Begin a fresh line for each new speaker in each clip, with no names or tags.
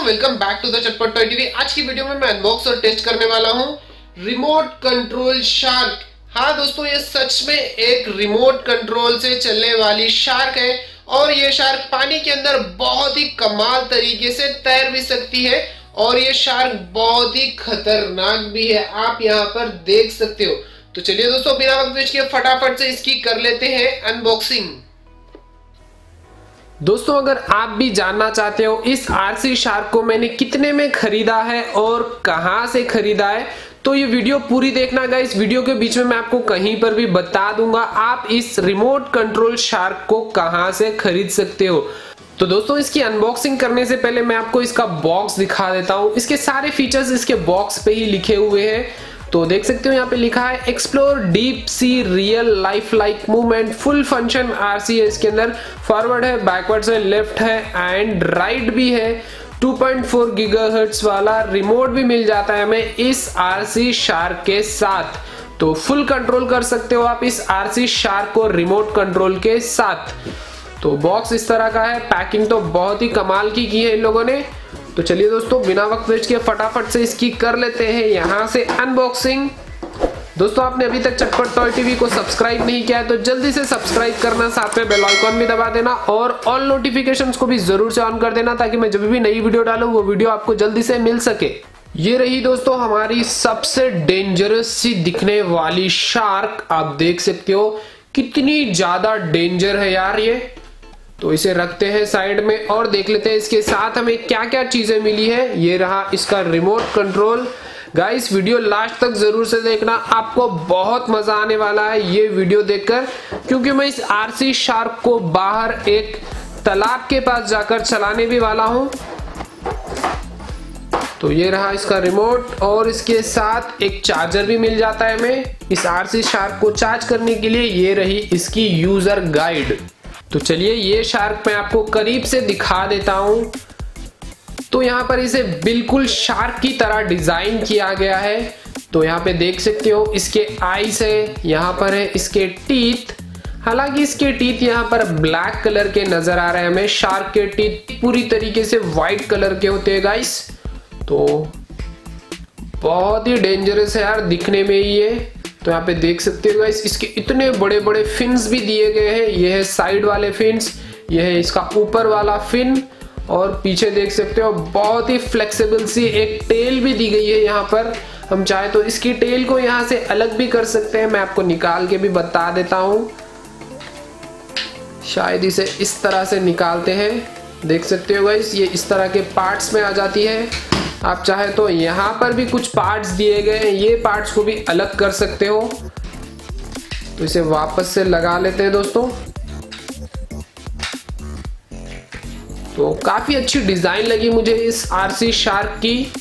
दोस्तों welcome back to the Chatpat toy TV आज की वीडियो में मैं अनबॉक्स और टेस्ट करने वाला हूँ रिमोट कंट्रोल शार्क हाँ दोस्तों, ये सच में एक रिमोट कंट्रोल से चलने वाली शार्क है और ये शार्क पानी के अंदर बहुत ही कमाल तरीके से तैर भी सकती है और ये शार्क बहुत ही खतरनाक भी है। आप यहाँ पर देख सकते हो। तो चलिए दोस्तों, बिना वक्त के फटाफट से इसकी कर लेते हैं अनबॉक्सिंग दोस्तों, अगर आप भी जानना चाहते हो इस आरसी शार्क को मैंने कितने में खरीदा है और कहाँ से खरीदा है तो ये वीडियो पूरी देखना का इस वीडियो के बीच में मैं आपको कहीं पर भी बता दूँगा, आप इस रिमोट कंट्रोल शार्क को कहाँ से खरीद सकते हो। तो दोस्तों, इसकी अनबॉक्सिंग करने से पहले मैं आपको इसका बॉक्स दिखा देता हूँ। इसके सारे फीचर्स इसके बॉक्स पे ही लिखे हुए हैं। तो देख सकते हो यहाँ पे लिखा है explore deep sea real life like movement full function RC है इसके अंदर फॉरवर्ड है बैकवर्ड है लेफ़्ट है एंड राइट right भी है 2.4 गीगाहर्ट्ज वाला रिमोट भी मिल जाता है हमें इस आर सी शार्क के साथ. तो फुल कंट्रोल कर सकते हो आप इस आर सी शार्क को रिमोट कंट्रोल के साथ। तो बॉक्स इस तरह का है पैकिंग तो बहुत ही कमाल की की है इन लोगों ने। तो चलिए दोस्तों, बिना वक्त वेस्ट के फटाफट से इसकी कर लेते हैं यहाँ से अनबॉक्सिंग दोस्तों, आपने अभी तक चटपट टॉय टीवी को सब्सक्राइब नहीं किया है तो जल्दी से सब्सक्राइब करना, साथ में बेल आइकॉन भी दबा देना और ऑल नोटिफिकेशंस को भी ज़रूर से ऑन कर देना ताकि मैं जब भी नई वीडियो डालू, वो वीडियो आपको जल्दी से मिल सके। ये रही दोस्तों, हमारी सबसे डेंजरस सी दिखने वाली शार्क आप देख सकते हो, कितनी ज़्यादा डेंजर है यार ये। तो इसे रखते हैं साइड में और देख लेते हैं इसके साथ हमें क्या क्या चीज़ें मिली है। ये रहा इसका remote control guys video last तक ज़रूर से देखना। आपको बहुत मज़ा आने वाला है ये वीडियो देखकर, क्योंकि मैं इस आरसी शार्क को बाहर एक तालाब के पास जाकर चलाने भी वाला हूँ। तो ये रहा इसका रिमोट और इसके साथ एक चार्जर भी मिल जाता है हमें। इस आरसी शार्क को चार्ज करने के लिए ये रही इसकी यूज़र गाइड तो चलिए ये शार्क मैं आपको करीब से दिखा देता हूँ। तो यहाँ पर इसे बिल्कुल शार्क की तरह डिज़ाइन किया गया है। तो यहाँ पे देख सकते हो, इसके आईज है, यहाँ पर है इसके टीथ हालाँकि इसके टीथ यहाँ पर ब्लैक कलर के नज़र आ रहे हैं हमें। शार्क के टीथ पूरी तरीके से व्हाइट कलर के होते हैं गाइस तो बहुत ही डेंजरस है यार दिखने में ये। तो यहाँ पे देख सकते हो इसके इतने बड़े बड़े फिन्स भी दिए गए हैं। ये है साइड वाले फिन्स ये है इसका ऊपर वाला फिन और पीछे देख सकते हो, बहुत ही फ्लेक्सिबल सी एक टेल भी दी गई है यहाँ पर। हम चाहे तो इसकी टेल को यहाँ से अलग भी कर सकते हैं। मैं आपको निकाल के भी बता देता हूँ। शायद इसे इस तरह से निकालते हैं। देख सकते हो गाइस ये इस तरह के पार्ट्स में आ जाती है। आप चाहे तो यहाँ पर भी कुछ पार्ट्स दिए गए हैं, ये पार्ट्स को भी अलग कर सकते हो। तो इसे वापस से लगा लेते हैं दोस्तों। तो काफ़ी अच्छी डिज़ाइन लगी मुझे इस आरसी शार्क की।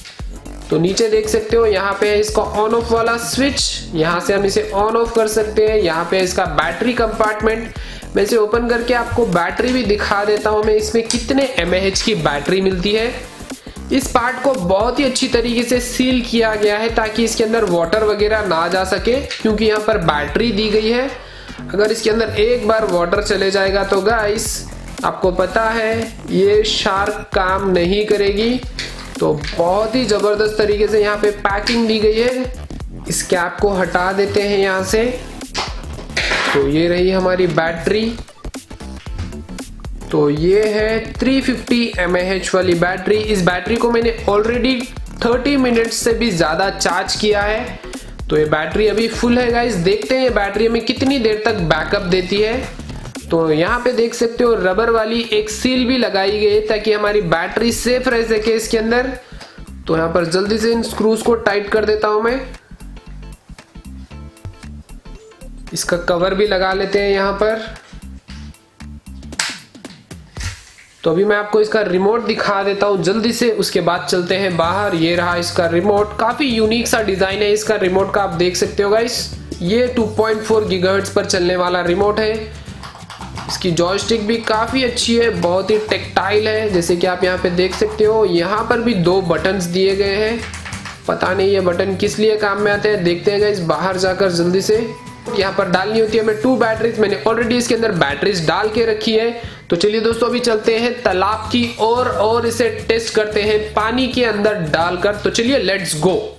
तो नीचे देख सकते हो, यहाँ पे इसका ऑन ऑफ़ वाला स्विच यहाँ से हम इसे ऑन ऑफ़ कर सकते हैं। यहाँ पे इसका बैटरी कंपार्टमेंट मैं इसे ओपन करके आपको बैटरी भी दिखा देता हूँ मैं, इसमें कितने एम की बैटरी मिलती है। इस पार्ट को बहुत ही अच्छी तरीके से सील किया गया है ताकि इसके अंदर वाटर वगैरह ना जा सके, क्योंकि यहाँ पर बैटरी दी गई है। अगर इसके अंदर एक बार वाटर चले जाएगा तो गाइस आपको पता है, ये शार्क काम नहीं करेगी। तो बहुत ही ज़बरदस्त तरीके से यहाँ पे पैकिंग दी गई है। इस कैप को हटा देते हैं यहाँ से। तो ये रही हमारी बैटरी तो ये है 350 फिफ्टी वाली बैटरी। इस बैटरी को मैंने ऑलरेडी 30 मिनट से भी ज़्यादा चार्ज किया है। तो ये बैटरी अभी फुल है गाइस देखते हैं ये बैटरी हमें कितनी देर तक बैकअप देती है। तो यहाँ पे देख सकते हो रबर वाली एक सील भी लगाई गई है ताकि हमारी बैटरी सेफ़ रह सके इसके अंदर। तो यहाँ पर जल्दी से इन स्क्रूज को टाइट कर देता हूँ मैं। इसका कवर भी लगा लेते हैं यहाँ पर। तो अभी मैं आपको इसका रिमोट दिखा देता हूँ। जल्दी से उसके बाद चलते हैं बाहर। ये रहा इसका रिमोट काफ़ी यूनिक सा डिज़ाइन है इसका रिमोट का, आप देख सकते हो गाइस ये 2.4 गीगाहर्ट्ज पर चलने वाला रिमोट है। इसकी जॉयस्टिक भी काफ़ी अच्छी है, बहुत ही टेक्टाइल है। जैसे कि आप यहाँ पे देख सकते हो, यहाँ पर भी दो बटन्स दिए गए हैं। पता नहीं ये बटन किस लिए काम में आते हैं। देखते हैं गाइस बाहर जाकर जल्दी से। यहाँ पर डालनी होती है हमें टू बैटरीज मैंने ऑलरेडी इसके अंदर बैटरीज डाल के रखी है। तो चलिए दोस्तों अभी चलते हैं तालाब की ओर और, और इसे टेस्ट करते हैं पानी के अंदर डालकर। तो चलिए let's go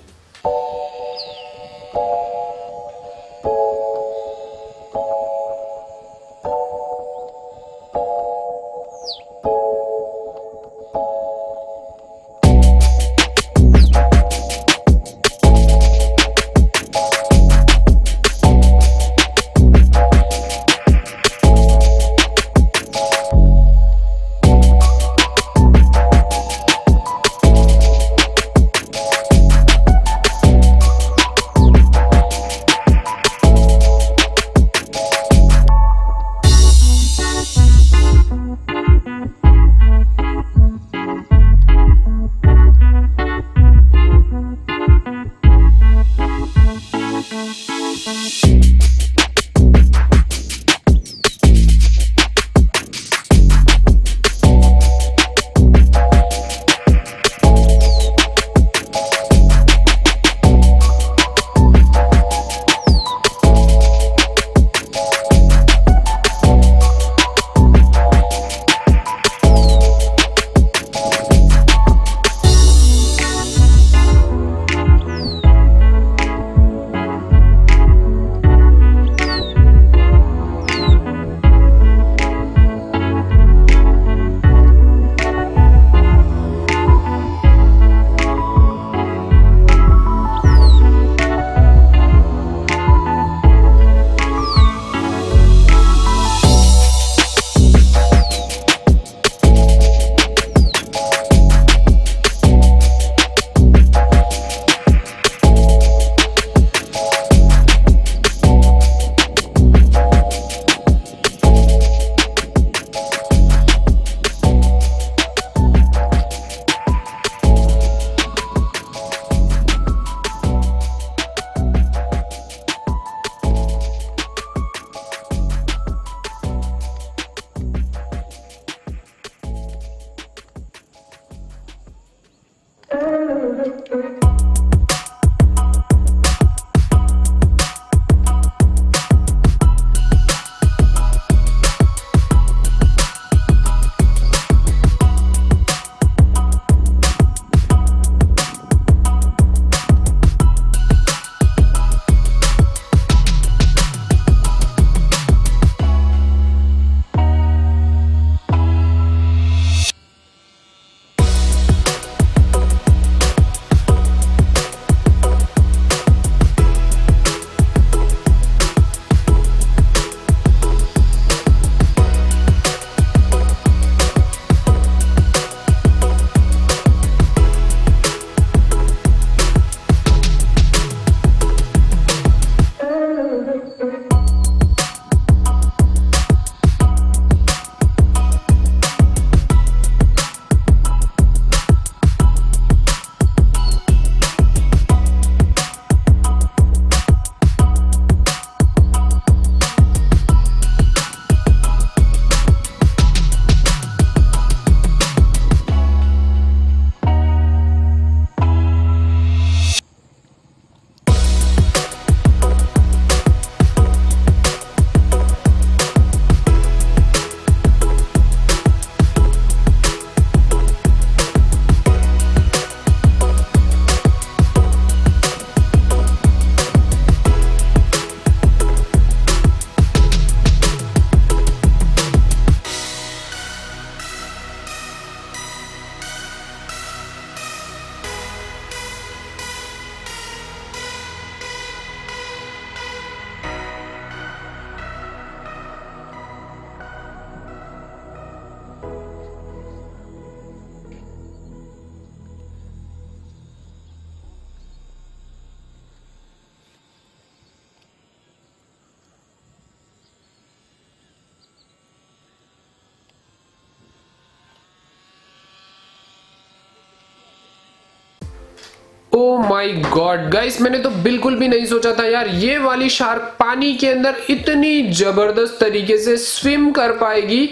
oh my god guys मैंने तो बिल्कुल भी नहीं सोचा था यार, ये वाली शार्क पानी के अंदर इतनी ज़बरदस्त तरीके से स्विम कर पाएगी।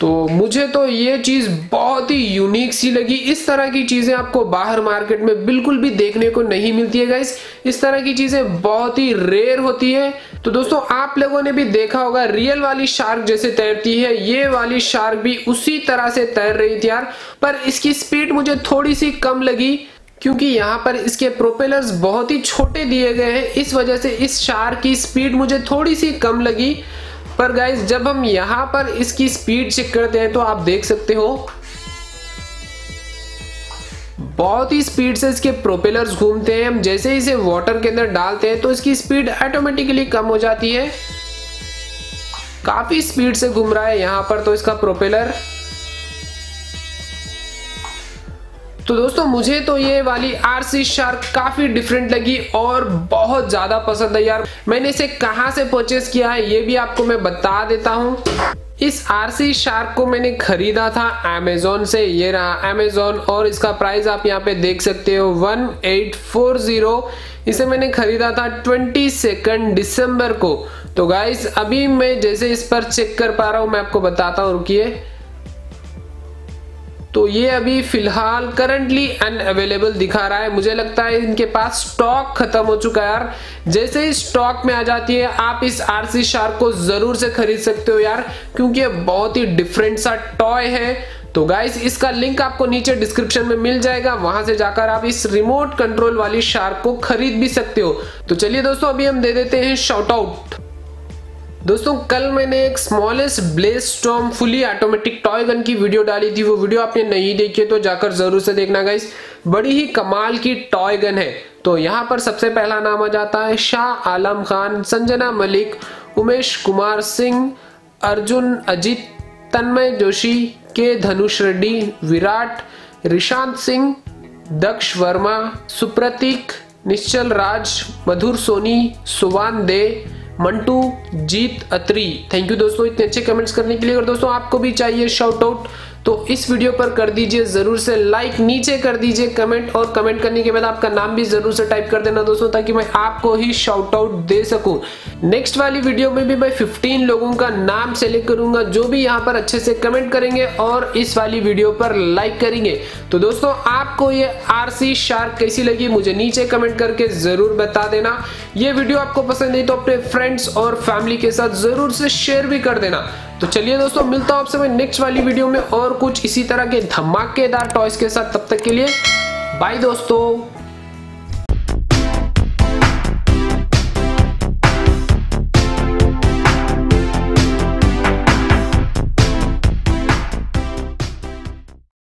तो मुझे तो ये चीज़ बहुत ही यूनिक सी लगी। इस तरह की चीज़ें आपको बाहर मार्केट में बिल्कुल भी देखने को नहीं मिलती है गाइस इस तरह की चीज़ें बहुत ही रेयर होती है। तो दोस्तों, आप लोगों ने भी देखा होगा रियल वाली शार्क जैसे तैरती है, ये वाली शार्क भी उसी तरह से तैर रही थी यार। पर इसकी स्पीड मुझे थोड़ी सी कम लगी। क्योंकि यहाँ पर इसके प्रोपेलर्स बहुत ही छोटे दिए गए हैं। इस वजह से इस शार की स्पीड मुझे थोड़ी सी कम लगी। पर गाइज़ जब हम यहाँ पर इसकी स्पीड चेक करते हैं तो आप देख सकते हो। बहुत ही स्पीड से इसके प्रोपेलर्स घूमते हैं। हम जैसे इसे वाटर के अंदर डालते हैं तो इसकी स्पीड ऑटोमेटिकली कम हो जाती है। काफ़ी स्पीड से घूम रहा है यहाँ पर तो इसका प्रोपेलर तो दोस्तों, मुझे तो ये वाली आरसी शार्क काफ़ी डिफरेंट लगी और बहुत ज़्यादा पसंद है यार। मैंने इसे कहाँ से परचेस किया है, ये भी आपको मैं बता देता हूँ। इस आरसी शार्क को मैंने खरीदा था अमेजोन से, ये रहा अमेजोन और इसका प्राइस आप यहाँ पे देख सकते हो 1840 इसे मैंने खरीदा था ट्वेंटी सेकेंड दिसंबर को। तो गाइस अभी मैं जैसे इस पर चेक कर पा रहा हूँ, मैं आपको बताता हूँ, रुकिए। तो ये अभी फ़िलहाल करंटली अनअवेलेबल दिखा रहा है। मुझे लगता है इनके पास स्टॉक खत्म हो चुका है यार। जैसे ही स्टॉक में आ जाती है, आप इस आरसी शार्क को ज़रूर से खरीद सकते हो यार, क्योंकि ये बहुत ही डिफरेंट सा टॉय है। तो गाइस इसका लिंक आपको नीचे डिस्क्रिप्शन में मिल जाएगा। वहाँ से जाकर आप इस रिमोट कंट्रोल वाली शार्क को खरीद भी सकते हो। तो चलिए दोस्तों, अभी हम दे देते हैं शॉर्ट आउट दोस्तों, कल मैंने एक smallest blaze storm fully automatic toy gun की वीडियो डाली थी। वो वीडियो आपने नहीं देखी तो जाकर ज़रूर से देखना गाइस बड़ी ही कमाल की टॉय गन है। तो यहाँ पर सबसे पहला नाम आ जाता है Shah Alam Khan, Sanjana Malik, Umesh Kumar Singh, Arjun Ajit, Tanmay Joshi, K Dhanush Reddy, Virat, Rishant Singh, Daksh Verma, Supratik, Nishchal Raj, Madhur Soni, Suvan De Mantu, Jeet, Atri. Thank you दोस्तों, इतने अच्छे कमेंट्स करने के लिए। अगर दोस्तों, आपको भी चाहिए शॉर्ट आउट तो इस वीडियो पर कर दीजिए, ज़रूर से लाइक नीचे कर दीजिए कमेंट और कमेंट करने के बाद आपका नाम भी ज़रूर से टाइप कर देना दोस्तों, ताकि मैं आपको ही शाउट आउट दे सकूँ। नेक्स्ट वाली वीडियो में भी मैं 15 लोगों का नाम सेलेक्ट करूँगा, जो भी यहाँ पर अच्छे से कमेंट करेंगे और इस वाली वीडियो पर लाइक करेंगे। तो दोस्तों, आपको ये आरसी शार्क कैसी लगी, मुझे नीचे कमेंट करके ज़रूर बता देना। ये वीडियो आपको पसंद है तो अपने फ्रेंड्स और फैमिली के साथ ज़रूर से शेयर भी कर देना। तो चलिए दोस्तों, मिलता हूँ आपसे मैं नेक्स्ट वाली वीडियो में और कुछ इसी तरह के धमाकेदार टॉयज के साथ। तब तक के लिए बाय दोस्तों।